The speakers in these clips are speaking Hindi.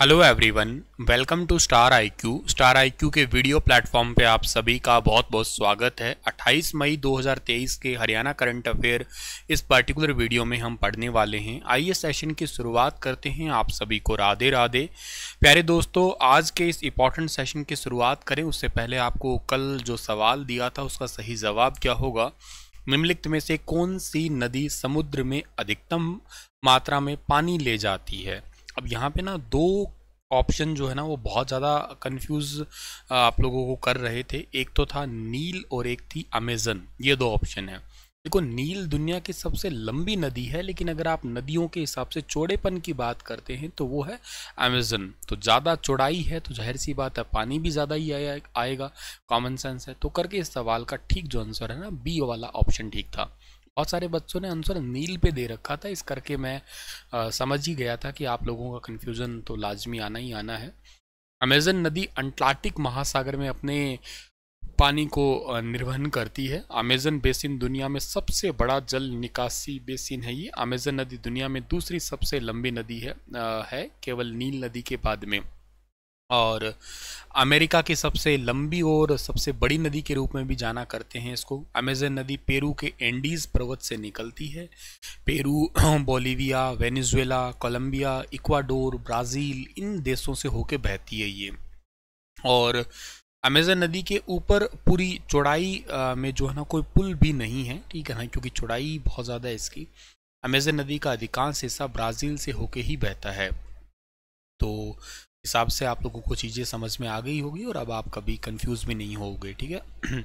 Hello everyone welcome to star IQ star IQ के वीडियो प्लेटफॉर्म पे आप सभी का बहुत बहुत स्वागत है। 28 मई 2023 के हरियाणा करंट अफेयर इस पर्टिकुलर वीडियो में हम पढ़ने वाले हैं। आइए सेशन की शुरुआत करते हैं आप सभी को। राधे राधे। प्यारे दोस्तों, आज के इस इंपॉर्टेंट सेशन की शुरुआत करें। उससे पहले आपको कल जो सवाल दिया था, उसका सही जवाब क्या होगा? निम्नलिखित में से कौन सी नदी समुद्र में अधिकतम मात्रा में पानी ले जाती है? अब यहाँ पे ना दो ऑप्शन जो है ना वो बहुत ज़्यादा कंफ्यूज आप लोगों को कर रहे थे। एक तो था नील और एक थी अमेज़न। ये दो ऑप्शन है। देखो, नील दुनिया की सबसे लंबी नदी है, लेकिन अगर आप नदियों के हिसाब से चौड़ेपन की बात करते हैं तो वो है अमेज़न। तो ज़्यादा चौड़ाई है तो ज़ाहिर सी बात है पानी भी ज़्यादा ही आएगा। कॉमन सेंस है। तो करके इस सवाल का ठीक जो आंसर है ना बी वाला ऑप्शन ठीक था। बहुत सारे बच्चों ने आंसर नील पे दे रखा था। इस करके मैं आ, समझ ही गया था कि आप लोगों का कन्फ्यूज़न तो लाजमी आना ही आना है। अमेजन नदी अंटार्कटिक महासागर में अपने पानी को निर्वहन करती है। अमेजन बेसिन दुनिया में सबसे बड़ा जल निकासी बेसिन है ये। अमेजन नदी दुनिया में दूसरी सबसे लंबी नदी है आ, है केवल नील नदी के बाद में। और अमेरिका की सबसे लंबी और सबसे बड़ी नदी के रूप में भी जाना करते हैं इसको। अमेजन नदी पेरू के एंडीज पर्वत से निकलती है। Peru, Bolivia, Venezuela, Colombia, Ecuador, Brazil, इन देशों से होके बहती है ये। और अमेजन नदी के ऊपर पूरी चौड़ाई में जो है ना कोई पुल भी नहीं है, ठीक है ना, क्योंकि चौड़ाई बहुत ज़्यादा है इसकी। अमेजन नदी का अधिकांश हिस्सा ब्राज़ील से होके ही बहता है। तो हिसाब से आप लोगों को चीज़ें समझ में आ गई होगी और अब आप कभी कंफ्यूज भी नहीं होगे, ठीक है?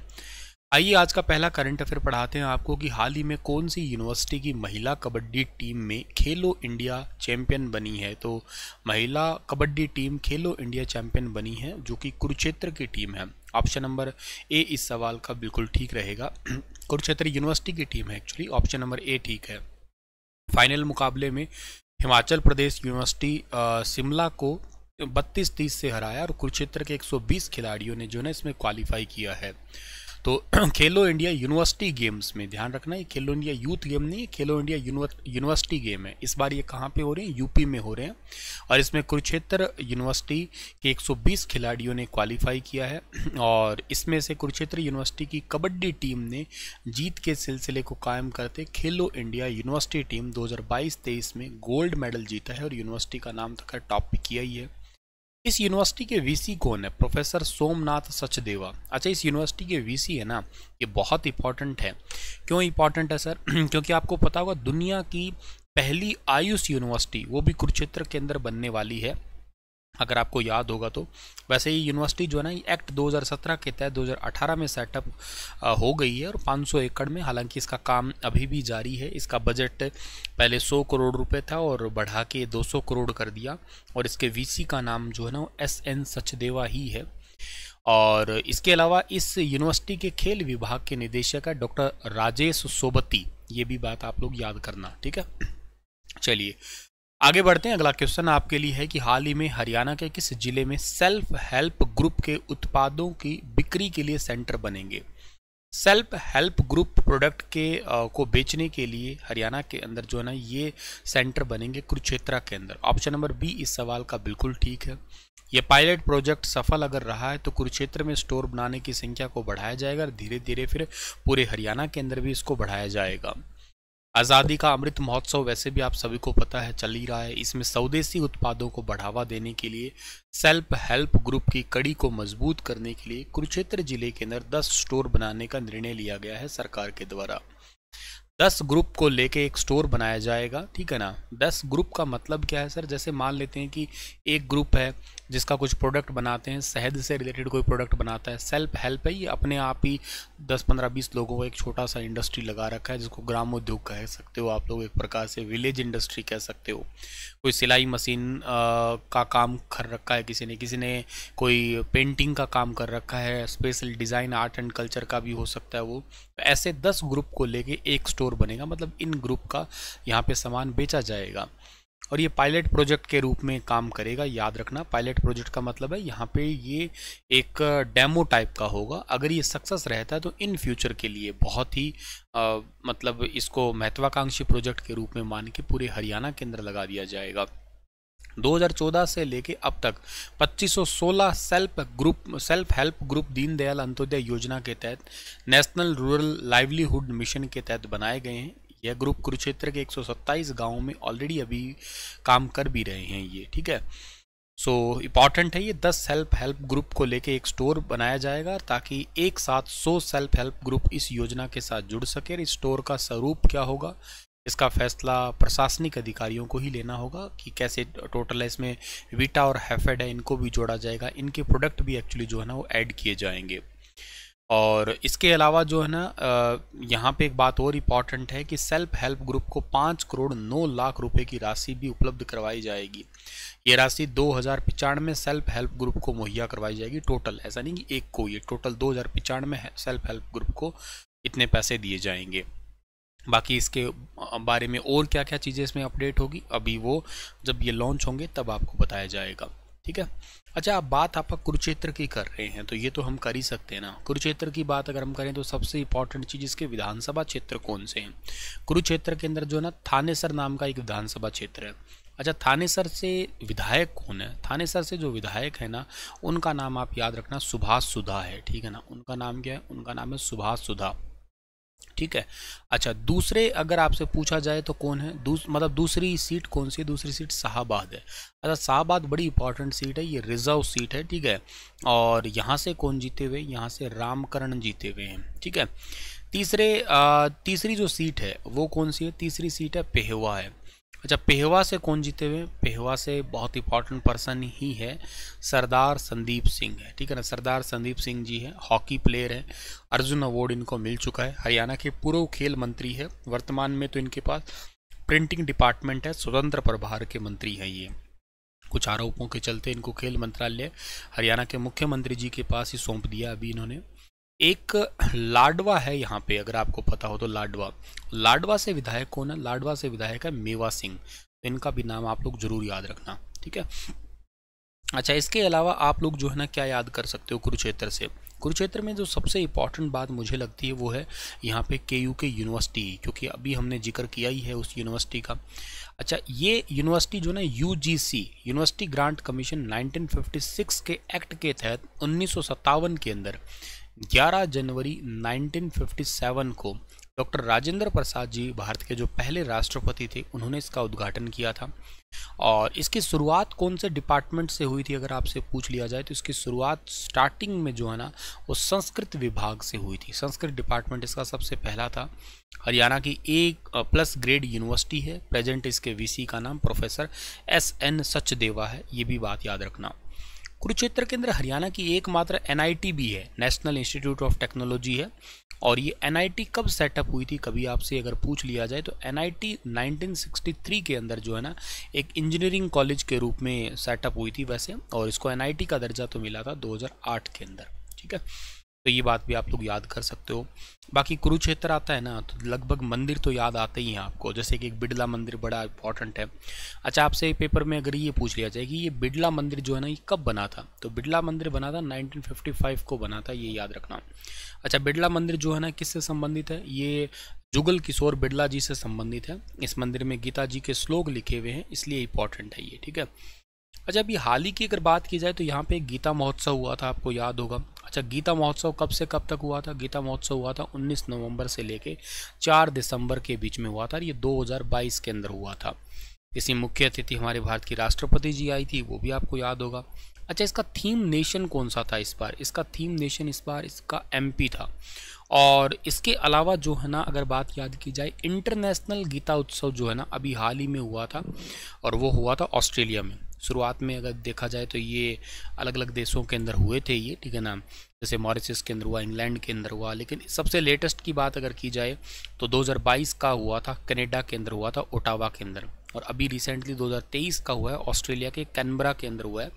आइए आज का पहला करंट अफेयर पढ़ाते हैं आपको कि हाल ही में कौन सी यूनिवर्सिटी की महिला कबड्डी टीम में खेलो इंडिया चैंपियन बनी है। तो महिला kabaddi team Khelo India champion बनी है, जो कि कुरुक्षेत्र की टीम है। ऑप्शन नंबर ए इस सवाल का बिल्कुल ठीक रहेगा। कुरुक्षेत्र यूनिवर्सिटी की टीम है एक्चुअली ऑप्शन नंबर ए ठीक है। फाइनल मुकाबले में हिमाचल प्रदेश यूनिवर्सिटी शिमला को बत्तीस तीस से हराया और कुरुक्षेत्र के 120 खिलाड़ियों ने जो है इसमें क्वालिफाई किया है। तो खेलो इंडिया यूनिवर्सिटी गेम्स में ध्यान रखना, ये खेलो इंडिया यूथ गेम नहीं है खेलो इंडिया यूनिवर्सिटी गेम है। इस बार ये कहाँ पे हो रहे हैं? यूपी में हो रहे हैं। और इसमें कुरुक्षेत्र यूनिवर्सिटी के 120 खिलाड़ियों ने क्वालिफाई किया है। और इसमें से कुरुक्षेत्र यूनिवर्सिटी की कबड्डी टीम ने जीत के सिलसिले को कायम करते खेलो इंडिया यूनिवर्सिटी टीम दो हज़ार में गोल्ड मेडल जीता है और यूनिवर्सिटी का नाम तो खैर टॉप किया ही है। इस यूनिवर्सिटी के वीसी कौन है? प्रोफेसर सोमनाथ सचदेवा। अच्छा इस यूनिवर्सिटी के वीसी है ना, ये बहुत इंपॉर्टेंट है। क्यों इंपॉर्टेंट है सर क्योंकि आपको पता होगा, दुनिया की पहली आयुष यूनिवर्सिटी वो भी कुरुक्षेत्र के अंदर बनने वाली है। अगर आपको याद होगा तो। वैसे ही यूनिवर्सिटी जो है ना एक्ट 2017 के तहत 2018 में सेटअप हो गई है और 500 एकड़ में, हालाँकि इसका काम अभी भी जारी है। इसका बजट पहले 100 करोड़ रुपए था और बढ़ा के 200 करोड़ कर दिया और इसके वीसी का नाम जो है ना एस एन सचदेवा ही है। और इसके अलावा इस यूनिवर्सिटी के खेल विभाग के निदेशक है डॉक्टर राजेश सोबती। ये भी बात आप लोग याद करना, ठीक है? चलिए आगे बढ़ते हैं। अगला क्वेश्चन आपके लिए है कि हाल ही में हरियाणा के किस ज़िले में सेल्फ हेल्प ग्रुप के उत्पादों की बिक्री के लिए सेंटर बनेंगे? सेल्फ हेल्प ग्रुप प्रोडक्ट के आ, को बेचने के लिए हरियाणा के अंदर जो है ना ये सेंटर बनेंगे कुरुक्षेत्रा के अंदर। ऑप्शन नंबर बी इस सवाल का बिल्कुल ठीक है। ये पायलट प्रोजेक्ट सफल अगर रहा है तो कुरुक्षेत्र में स्टोर बनाने की संख्या को बढ़ाया जाएगा और धीरे धीरे फिर पूरे हरियाणा के अंदर भी इसको बढ़ाया जाएगा। आज़ादी का अमृत महोत्सव वैसे भी आप सभी को पता है चल ही रहा है। इसमें स्वदेशी उत्पादों को बढ़ावा देने के लिए, सेल्फ हेल्प ग्रुप की कड़ी को मज़बूत करने के लिए कुरुक्षेत्र ज़िले के अंदर 10 स्टोर बनाने का निर्णय लिया गया है सरकार के द्वारा। दस ग्रुप को लेके एक स्टोर बनाया जाएगा, ठीक है ना? दस ग्रुप का मतलब क्या है सर? जैसे मान लेते हैं कि एक ग्रुप है जिसका कुछ प्रोडक्ट बनाते हैं, शहद से रिलेटेड कोई प्रोडक्ट बनाता है। सेल्फ हेल्प है, ये अपने आप ही दस पंद्रह बीस लोगों को एक छोटा सा इंडस्ट्री लगा रखा है, जिसको ग्राम उद्योग कह सकते हो आप लोग, एक प्रकार से विलेज इंडस्ट्री कह सकते हो। कोई सिलाई मशीन का काम कर रखा है किसी ने किसी ने कोई पेंटिंग का काम कर रखा है, special design, art and culture का भी हो सकता है वो। ऐसे दस ग्रुप को लेके एक स्टोर बनेगा मतलब इन ग्रुप का यहाँ पे सामान बेचा जाएगा। और ये पायलट प्रोजेक्ट के रूप में काम करेगा याद रखना। पायलट प्रोजेक्ट का मतलब है यहाँ पे ये एक डेमो टाइप का होगा। अगर ये सक्सेस रहता है तो इन फ्यूचर के लिए बहुत ही आ, मतलब इसको महत्वाकांक्षी प्रोजेक्ट के रूप में मान के पूरे हरियाणा के अंदर लगा दिया जाएगा। 2014 से लेके अब तक 2516 self group self help group Deendayal Antyodaya Yojana के तहत नेशनल रूरल लाइवलीहुड मिशन के तहत बनाए गए हैं। यह ग्रुप कुरुक्षेत्र के 127 गाँवों में ऑलरेडी अभी काम कर भी रहे हैं ये ठीक है? सो so, इंपॉर्टेंट है ये 10 सेल्फ हेल्प ग्रुप को लेके एक स्टोर बनाया जाएगा ताकि एक साथ 100 सेल्फ हेल्प ग्रुप इस योजना के साथ जुड़ सके इस स्टोर का स्वरूप क्या होगा इसका फैसला प्रशासनिक अधिकारियों को ही लेना होगा कि कैसे टोटल है इसमें वीटा और हैफेड है इनको भी जोड़ा जाएगा इनके प्रोडक्ट भी एक्चुअली जो है ना वो ऐड किए जाएँगे। और इसके अलावा जो है ना यहाँ पे एक बात और इंपॉर्टेंट है कि सेल्फ हेल्प ग्रुप को पाँच करोड़ नौ लाख रुपए की राशि भी उपलब्ध करवाई जाएगी। ये राशि दो हज़ार पिचानवे सेल्फ हेल्प ग्रुप को मुहैया करवाई जाएगी टोटल ऐसा नहीं कि एक को, ये टोटल दो हज़ार पिचानवे सेल्फ हेल्प ग्रुप को इतने पैसे दिए जाएँगे। बाकी इसके बारे में और क्या क्या चीज़ें इसमें अपडेट होगी, अभी वो जब ये लॉन्च होंगे तब आपको बताया जाएगा। ठीक है? अच्छा आप बात आप कुरुक्षेत्र की कर रहे हैं तो ये तो हम कर ही सकते हैं ना। कुरुक्षेत्र की बात अगर हम करें तो सबसे इंपॉर्टेंट चीज़ इसके विधानसभा क्षेत्र कौन से हैं? कुरुक्षेत्र के अंदर जो है ना, थानेसर नाम का एक विधानसभा क्षेत्र है। अच्छा थानेसर से विधायक कौन है? थानेसर से जो विधायक है ना, उनका नाम आप याद रखना सुभाष सुधा है, ठीक है ना? उनका नाम क्या है? उनका नाम है सुभाष सुधा। ठीक है? अच्छा दूसरे अगर आपसे पूछा जाए तो कौन है? दूस, मतलब दूसरी सीट कौन सी है? दूसरी सीट शाहबाद है। अच्छा शाहबाद बड़ी इंपॉर्टेंट सीट है ये रिज़र्व सीट है ठीक है? और यहाँ से कौन जीते हुए? यहाँ से रामकरण जीते हुए हैं ठीक है? तीसरे आ, तीसरी जो सीट है वो कौन सी है? तीसरी सीट है पेहवा है। अच्छा पेहवा से कौन जीते हुए? पेहवा से बहुत इंपॉर्टेंट पर्सन ही है सरदार संदीप सिंह है, ठीक है ना? सरदार संदीप सिंह जी है हॉकी प्लेयर है। अर्जुन अवार्ड इनको मिल चुका है। हरियाणा के पूर्व खेल मंत्री है, वर्तमान में तो इनके पास प्रिंटिंग डिपार्टमेंट है, स्वतंत्र प्रभार के मंत्री हैं ये। कुछ आरोपों के चलते इनको खेल मंत्रालय, हरियाणा के मुख्यमंत्री जी के पास ही सौंप दिया अभी इन्होंने। एक लाडवा है यहाँ पे, अगर आपको पता हो तो लाडवा। लाडवा से विधायक कौन है? लाडवा से विधायक है मेवा सिंह। तो इनका भी नाम आप लोग ज़रूर याद रखना, ठीक है? अच्छा इसके अलावा आप लोग जो है ना, क्या याद कर सकते हो कुरुक्षेत्र से? कुरुक्षेत्र में जो सबसे इंपॉर्टेंट बात मुझे लगती है वो है यहाँ पे के यू के यूनिवर्सिटी, क्योंकि अभी हमने ज़िक्र किया ही है उस यूनिवर्सिटी का। अच्छा ये यूनिवर्सिटी जो ना यू यूनिवर्सिटी ग्रांट कमीशन 1956 के एक्ट के तहत उन्नीस सौ सत्तावन के अंदर 11 जनवरी 1957 को डॉक्टर राजेंद्र प्रसाद जी भारत के जो पहले राष्ट्रपति थे, उन्होंने इसका उद्घाटन किया था। और इसकी शुरुआत कौन से डिपार्टमेंट से हुई थी, अगर आपसे पूछ लिया जाए तो इसकी शुरुआत स्टार्टिंग में जो है ना, वो संस्कृत विभाग से हुई थी। संस्कृत डिपार्टमेंट इसका सबसे पहला था। हरियाणा की एक प्लस ग्रेड यूनिवर्सिटी है। प्रेजेंट इसके वीसी का नाम प्रोफेसर एस एन सचदेवा है। ये भी बात याद रखना। कुरुक्षेत्र के अंदर हरियाणा की एकमात्र एनआईटी भी है नेशनल इंस्टीट्यूट ऑफ़ टेक्नोलॉजी है। और ये एनआईटी कब सेटअप हुई थी, कभी आपसे अगर पूछ लिया जाए तो एनआईटी 1963 के अंदर जो है ना, एक इंजीनियरिंग कॉलेज के रूप में सेटअप हुई थी वैसे। और इसको एनआईटी का दर्जा तो मिला था 2008 के अंदर, ठीक है? तो ये बात भी आप लोग याद कर सकते हो। बाकी कुरुक्षेत्र आता है ना तो लगभग मंदिर तो याद आते ही हैं आपको। जैसे कि एक बिड़ला मंदिर बड़ा इंपॉर्टेंट है। अच्छा आपसे पेपर में अगर ये पूछ लिया जाए कि ये बिड़ला मंदिर जो है ना, ये कब बना था? तो बिड़ला मंदिर बना था 1955 को बना था, ये याद रखना। अच्छा बिड़ला मंदिर जो है ना, किससे संबंधित है? ये जुगल किशोर बिड़ला जी से संबंधित है। इस मंदिर में गीता जी के श्लोक लिखे हुए हैं, इसलिए इंपॉर्टेंट है ये, ठीक है? अच्छा अभी हाल ही की अगर बात की जाए तो यहाँ पे गीता महोत्सव हुआ था, आपको याद होगा। अच्छा गीता महोत्सव कब से कब तक हुआ था? गीता महोत्सव हुआ था 19 नवंबर से लेके 4 दिसंबर के बीच में हुआ था ये 2022 के अंदर हुआ था। इसी मुख्य अतिथि हमारे भारत की राष्ट्रपति जी आई थी, वो भी आपको याद होगा। अच्छा इसका थीम नेशन कौन सा था इस बार? इसका थीम नेशन इस बार इसका एम था। और इसके अलावा जो है ना, अगर बात याद की जाए इंटरनेशनल गीता उत्सव जो है ना, अभी हाल ही में हुआ था और वो हुआ था ऑस्ट्रेलिया में। शुरुआत में अगर देखा जाए तो ये अलग अलग देशों के अंदर हुए थे ये, ठीक है ना? जैसे मॉरिशस के अंदर हुआ, इंग्लैंड के अंदर हुआ, लेकिन सबसे लेटेस्ट की बात अगर की जाए तो 2022 का हुआ था, कनेडा के अंदर हुआ था, ओटावा के अंदर। और अभी रिसेंटली 2023 का हुआ है, ऑस्ट्रेलिया के कैनबरा के अंदर हुआ है।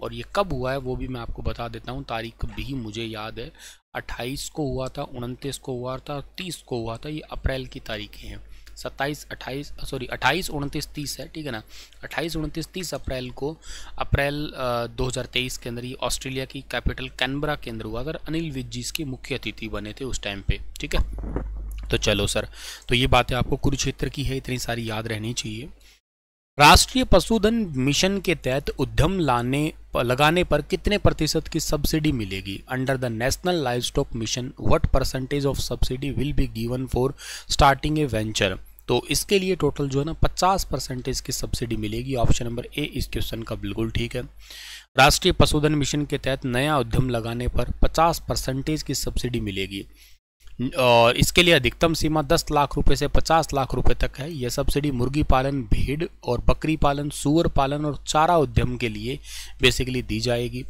और ये कब हुआ है, वो भी मैं आपको बता देता हूँ, तारीख भी मुझे याद है। 28 को हुआ था, उनतीस को हुआ था 30 को हुआ था, ये अप्रैल की तारीखें हैं। सत्ताईस, अट्ठाईस सॉरी अट्ठाईस, उनतीस, तीस है, ठीक है ना? अट्ठाईस, उनतीस, तीस अप्रैल को, अप्रैल दो हज़ार तेईस के अंदर ये ऑस्ट्रेलिया की कैपिटल कैनबरा के अंदर हुआ सर अनिल विज के मुख्य अतिथि बने थे उस टाइम पे, ठीक है? तो चलो सर तो ये बातें आपको कुरुक्षेत्र की है, इतनी सारी याद रहनी चाहिए। राष्ट्रीय पशुधन मिशन के तहत उद्यम लाने लगाने पर कितने प्रतिशत की सब्सिडी मिलेगी? Under the national livestock mission what percentage of subsidy will be given for starting a venture तो इसके लिए टोटल जो है ना 50 परसेंटेज की सब्सिडी मिलेगी। ऑप्शन नंबर ए इस क्वेश्चन का बिल्कुल ठीक है। राष्ट्रीय पशुधन मिशन के तहत नया उद्यम लगाने पर 50 परसेंटेज की सब्सिडी मिलेगी। और इसके लिए अधिकतम सीमा 10 लाख रुपए से 50 लाख रुपए तक है। यह सब्सिडी मुर्गी पालन, भेड़ और बकरी पालन, सुअर पालन और चारा उद्यम के लिए बेसिकली दी जाएगी।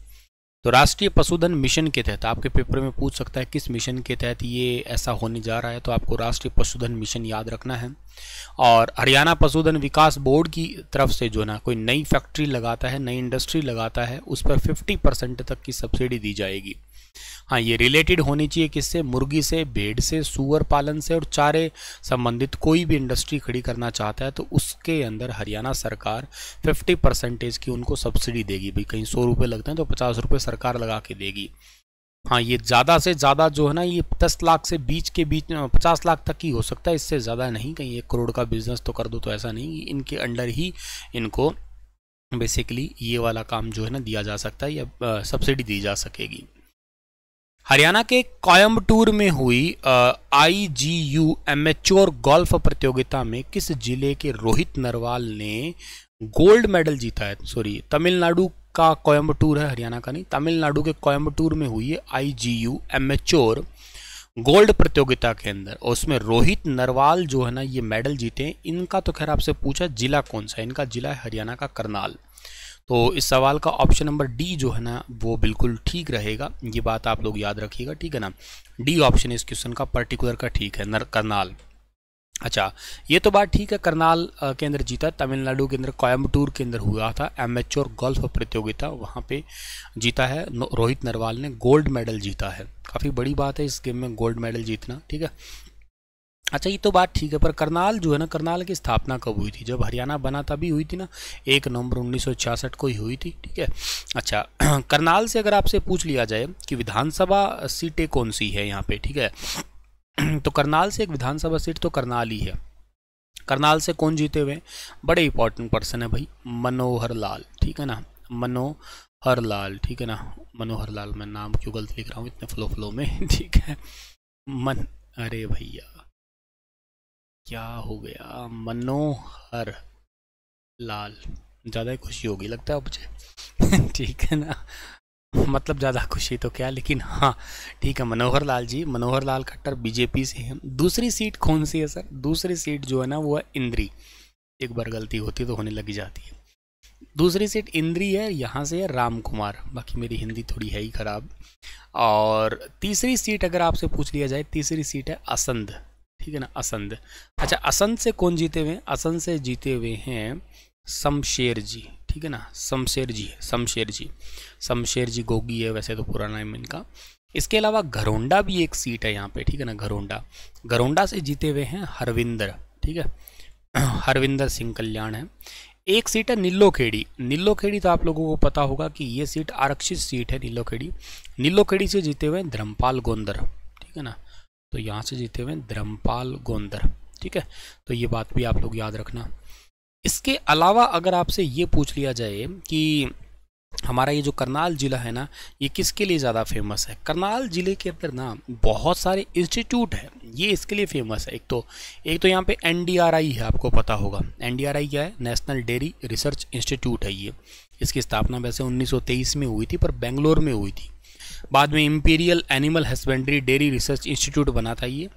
तो राष्ट्रीय पशुधन मिशन के तहत आपके पेपर में पूछ सकता है किस मिशन के तहत ये ऐसा होने जा रहा है तो आपको राष्ट्रीय पशुधन मिशन याद रखना है। और हरियाणा पशुधन विकास बोर्ड की तरफ़ से जो ना, कोई नई फैक्ट्री लगाता है, नई इंडस्ट्री लगाता है, उस पर 50 परसेंट तक की सब्सिडी दी जाएगी। हाँ ये रिलेटेड होनी चाहिए किससे? मुर्गी से, भेड़ से, सुअर पालन से और चारे संबंधित कोई भी इंडस्ट्री खड़ी करना चाहता है तो उसके अंदर हरियाणा सरकार 50 परसेंटेज की उनको सब्सिडी देगी। भाई, कहीं सौ रुपये लगते हैं तो पचास रुपये सरकार लगा के देगी। हाँ ये ज़्यादा से ज़्यादा जो है ना, ये दस लाख से बीच के बीच, पचास लाख तक ही हो सकता है, इससे ज़्यादा नहीं। कहीं एक करोड़ का बिज़नेस तो कर दो तो ऐसा नहीं। इनके अंडर ही इनको बेसिकली ये वाला काम जो है ना दिया जा सकता है या सब्सिडी दी जा सकेगी। हरियाणा के कोयम्बटूर में हुई I G U amateur golf प्रतियोगिता में किस ज़िले के रोहित नरवाल ने गोल्ड मेडल जीता है? सॉरी तमिलनाडु का कोयम्बटूर है, हरियाणा का नहीं, तमिलनाडु के कोयम्बटूर में हुई है I G U amateur gold प्रतियोगिता के अंदर। और उसमें रोहित नरवाल जो है ना, ये मेडल जीते हैं। इनका तो खैर आपसे पूछा, जिला कौन सा इनका जिला है हरियाणा का करनाल। तो इस सवाल का ऑप्शन नंबर डी जो है ना, वो बिल्कुल ठीक रहेगा। ये बात आप लोग याद रखिएगा, ठीक है ना? डी ऑप्शन इस क्वेश्चन का पर्टिकुलर का ठीक है, नर, करनाल। अच्छा ये तो बात ठीक है, करनाल के अंदर जीता। तमिलनाडु के अंदर कोयम्बटूर के अंदर हुआ था। एमेच्योर गोल्फ प्रतियोगिता वहाँ पे जीता है। रोहित नरवाल ने गोल्ड मेडल जीता है। काफ़ी बड़ी बात है इस गेम में, गोल्ड मेडल जीतना, ठीक है? अच्छा ये तो बात ठीक है, पर करनाल जो है ना, करनाल की स्थापना कब हुई थी? जब हरियाणा बना तभी हुई थी ना? एक नवंबर उन्नीस सौ छियासठ को ही हुई थी, ठीक है? अच्छा करनाल से अगर आपसे पूछ लिया जाए कि विधानसभा सीटें कौन सी है यहाँ पे, ठीक है? तो करनाल से एक विधानसभा सीट तो करनाल ही है। करनाल से कौन जीते हुए? बड़े इंपॉर्टेंट पर्सन है भाई, मनोहर लाल, ठीक है ना? मनोहर लाल, ठीक है ना? मनोहर लाल, मैं नाम क्यों गलत लिख रहा हूँ? इतने फ्लो फ्लो में, ठीक है? मन, अरे भैया क्या हो गया? मनोहर लाल। ज़्यादा खुशी होगी, लगता है मुझे। ठीक है ना? मतलब ज़्यादा खुशी तो क्या, लेकिन हाँ ठीक है, मनोहर लाल जी। मनोहर लाल खट्टर बीजेपी से हैं। दूसरी सीट कौन सी है, सर? दूसरी सीट जो है ना, वो है इंद्री। एक बार गलती होती तो होने लगी जाती है। दूसरी सीट इंद्री है, यहाँ से है राम कुमार। बाकी मेरी हिंदी थोड़ी है ही ख़राब। और तीसरी सीट अगर आपसे पूछ लिया जाए, तीसरी सीट है असंध। ठीक है ना? असंध। अच्छा असंध से कौन जीते हुए हैं? से जीते हुए हैं शमशेर जी, ठीक है ना? शमशेर जी शमशेर जी। शमशेर जी गोगी है, वैसे तो पुराना नाम इनका। इसके अलावा घरोंडा भी एक सीट है यहाँ पे, ठीक है ना? घरोंडा। घरोंडा से जीते हुए हैं हरविंदर, ठीक है? हरविंदर सिंह कल्याण है। एक सीट है नीलो खेड़ी नीलो खेड़ी तो आप लोगों को पता होगा कि ये सीट आरक्षित सीट है नीलो खेड़ी नीलो खेड़ी से जीते हुए धर्मपाल गोंदर, ठीक है ना? तो यहाँ से जीते हुए धर्मपाल गोंदर, ठीक है? तो ये बात भी आप लोग याद रखना। इसके अलावा अगर आपसे ये पूछ लिया जाए कि हमारा ये जो करनाल ज़िला है ना, ये किसके लिए ज़्यादा फ़ेमस है? करनाल ज़िले के अंदर ना बहुत सारे इंस्टीट्यूट है, ये इसके लिए फ़ेमस है। एक तो एक तो यहाँ पे एन है, आपको पता होगा। एनडीआरआई क्या है? नेशनल डेयरी रिसर्च इंस्टीट्यूट है ये। इसकी स्थापना वैसे 1923 में हुई थी, पर बेंगलोर में हुई थी। बाद में imperial animal husbandry dairy research institute बना था ये।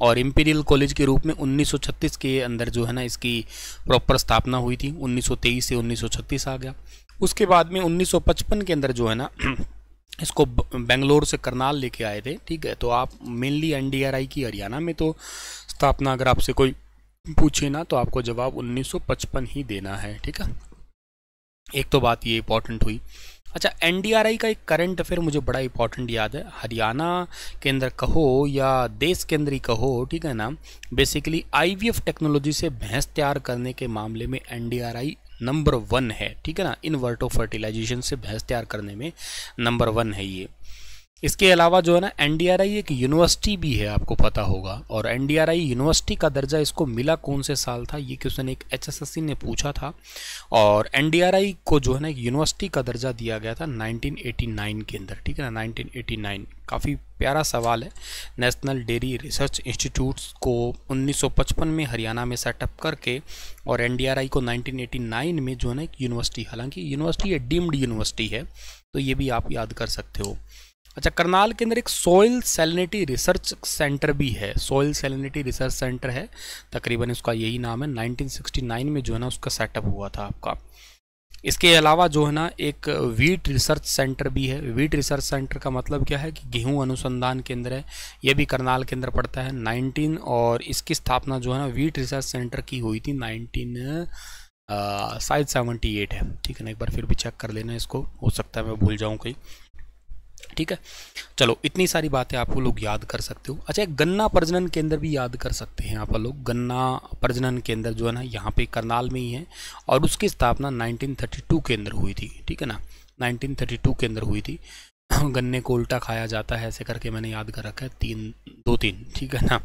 और इम्पीरियल कॉलेज के रूप में 1936 के अंदर जो है ना इसकी प्रॉपर स्थापना हुई थी। 1923 से 1936 आ गया। उसके बाद में 1955 के अंदर जो है ना इसको बेंगलोर से करनाल लेके आए थे, ठीक है? तो आप मेनली एनडीआरआई की हरियाणा में तो स्थापना अगर आपसे कोई पूछे ना तो आपको जवाब 1955 ही देना है, ठीक है? एक तो बात ये इंपॉर्टेंट हुई। अच्छा एनडीआरआई का एक करंट अफेयर मुझे बड़ा इंपॉर्टेंट याद है। हरियाणा के अंदर कहो या देश के अंदर ही कहो, ठीक है ना? बेसिकली आईवीएफ टेक्नोलॉजी से भैंस तैयार करने के मामले में एनडीआरआई नंबर वन है, ठीक है ना? इन वर्टो फर्टिलाइजेशन से भैंस तैयार करने में नंबर वन है ये। इसके अलावा जो है ना एनडीआरआई एक यूनिवर्सिटी भी है, आपको पता होगा। और एनडीआरआई यूनिवर्सिटी का दर्जा इसको मिला कौन से साल था, ये क्वेश्चन एक एचएसएससी ने पूछा था। और एनडीआरआई को जो है ना यूनिवर्सिटी का दर्जा दिया गया था 1989 के अंदर, ठीक है ना 1989 काफ़ी प्यारा सवाल है। नेशनल डेयरी रिसर्च इंस्टीट्यूट्स को 1955 में हरियाणा में सेटअप करके और एनडीआरआई को 1989 में जो है ना, एक यूनिवर्सिटी हालाँकि यूनिवर्सिटी डीम्ड यूनिवर्सिटी है तो ये भी आप याद कर सकते हो। अच्छा करनाल के अंदर एक सॉइल सेलिनिटी रिसर्च सेंटर भी है। सॉइल सेलिनिटी रिसर्च सेंटर है। तकरीबन उसका यही नाम है। 1969 में जो है ना, उसका सेटअप हुआ था आपका। इसके अलावा जो है ना, एक वीट रिसर्च सेंटर भी है। वीट रिसर्च सेंटर का मतलब क्या है कि गेहूँ अनुसंधान केंद्र है। यह भी करनाल के अंदर पड़ता है। 19 और इसकी स्थापना जो है ना वीट रिसर्च सेंटर की हुई थी। 19 शायद सेवेंटी एट है। ठीक है ना, एक बार फिर भी चेक कर लेना इसको। हो सकता है मैं भूल जाऊँ कहीं। ठीक है? चलो, इतनी सारी बातें आप लोग याद कर सकते हो। अच्छा एक गन्ना प्रजनन केंद्र भी याद कर सकते हैं आप लोग। गन्ना प्रजनन केंद्र जो है ना, यहाँ पे करनाल में ही है और उसकी स्थापना 1932 के अंदर हुई थी, ठीक है ना? 1932 के अंदर हुई थी। गन्ने को उल्टा खाया जाता है, ऐसे करके मैंने याद कर रखा है, तीन, दो तीन, ठीक है ना?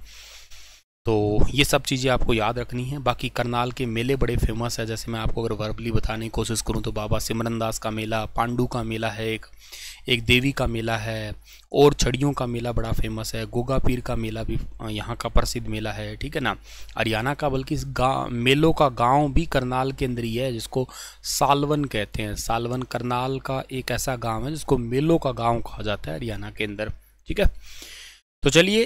तो ये सब चीज़ें आपको याद रखनी है। बाकी करनाल के मेले बड़े फ़ेमस है। जैसे मैं आपको अगर वर्बली बताने की कोशिश करूँ तो बाबा सिमरन दास का मेला, पांडू का मेला है एक एक देवी का मेला है, और छड़ियों का मेला बड़ा फ़ेमस है। गोगा पीर का मेला भी यहाँ का प्रसिद्ध मेला है, ठीक है ना? हरियाणा का बल्कि इस मेलों का गाँव भी करनाल के अंदर ही है, जिसको सालवन कहते हैं। सालवन करनाल का एक ऐसा गाँव है, जिसको मेलों का गाँव कहा जाता है हरियाणा के अंदर, ठीक है? तो चलिए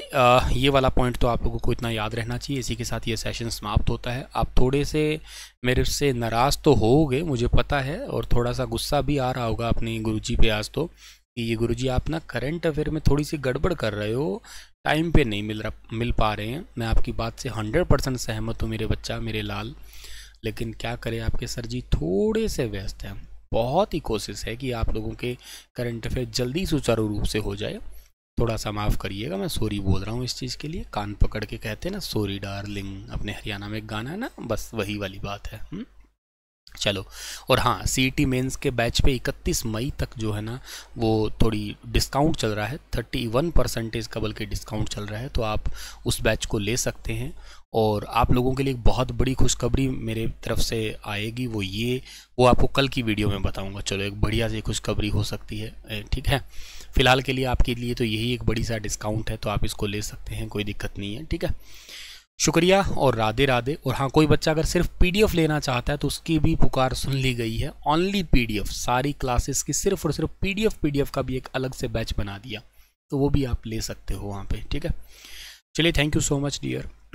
ये वाला पॉइंट तो आप लोगों को इतना याद रहना चाहिए। इसी के साथ ये सेशन समाप्त होता है। आप थोड़े से मेरे से नाराज़ तो होगे, मुझे पता है, और थोड़ा सा गुस्सा भी आ रहा होगा अपने गुरुजी पे आज तो कि ये गुरुजी आप ना करंट अफेयर में थोड़ी सी गड़बड़ कर रहे हो टाइम पे नहीं मिल रहा, मिल पा रहे हैं। मैं आपकी बात से हंड्रेड परसेंट सहमत हूँ, मेरे बच्चा, मेरे लाल। लेकिन क्या करें आपके सर जी, थोड़े से व्यस्त हैं। बहुत ही कोशिश है कि आप लोगों के करंट अफेयर जल्दी सुचारू रूप से हो जाए। थोड़ा सा माफ़ करिएगा, मैं सॉरी बोल रहा हूँ इस चीज़ के लिए कान पकड़ के कहते हैं ना सॉरी डार्लिंग अपने हरियाणा में एक गाना है ना, बस वही वाली बात है हुँ? हम्म? चलो और हाँ सी टी मेन्स के बैच पे 31 मई तक जो है ना, वो थोड़ी डिस्काउंट चल रहा है 31 परसेंटेज का बल्कि डिस्काउंट चल रहा है तो आप उस बैच को ले सकते हैं और आप लोगों के लिए एक बहुत बड़ी खुशखबरी मेरे तरफ़ से आएगी वो ये, वो आपको कल की वीडियो में बताऊँगा। चलो, एक बढ़िया सी खुशखबरी हो सकती है ठीक है? फ़िलहाल के लिए आपके लिए तो यही एक बड़ी सा डिस्काउंट है तो आप इसको ले सकते हैं, कोई दिक्कत नहीं है, ठीक है? शुक्रिया और राधे राधे। और हाँ कोई बच्चा अगर सिर्फ़ पीडीएफ लेना चाहता है तो उसकी भी पुकार सुन ली गई है। ओनली पीडीएफ सारी क्लासेस की सिर्फ़ और सिर्फ़ पीडीएफ पीडीएफ का भी एक अलग से बैच बना दिया तो वो भी आप ले सकते हो वहाँ पे, ठीक है? चलिए thank you so much dear